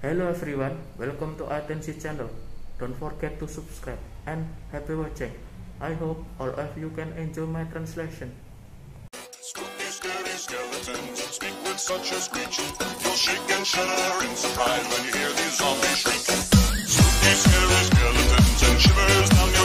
Hello everyone, welcome to Atensi channel. Don't forget to subscribe and happy watching. I hope all of you can enjoy my translation. Skeletons speak with such a. You'll shake and shudder in surprise when you hear these zombies skeletons and shivers down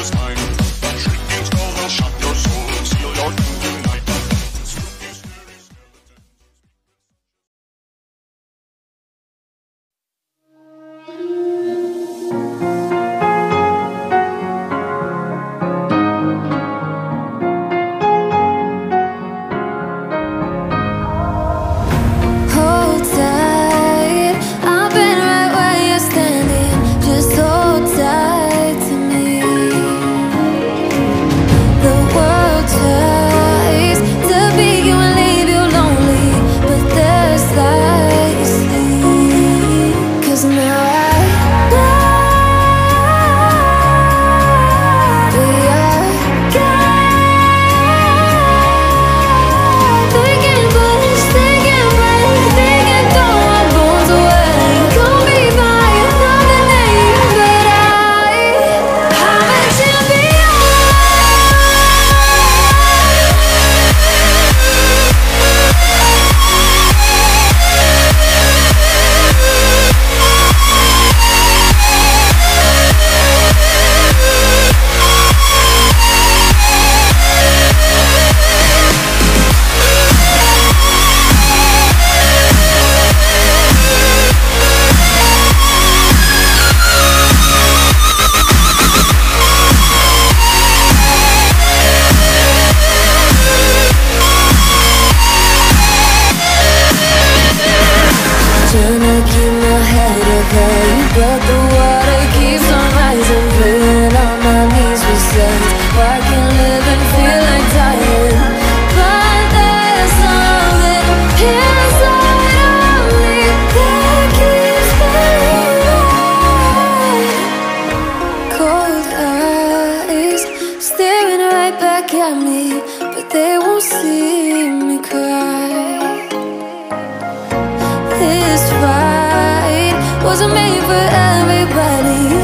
but the water keeps on rising. Praying on my knees for signs. Why can't live and feel like dying, but there's something inside me that keeps me. Cold eyes staring right back at me, but they won't see me cry. Wasn't made for everybody.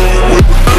We'll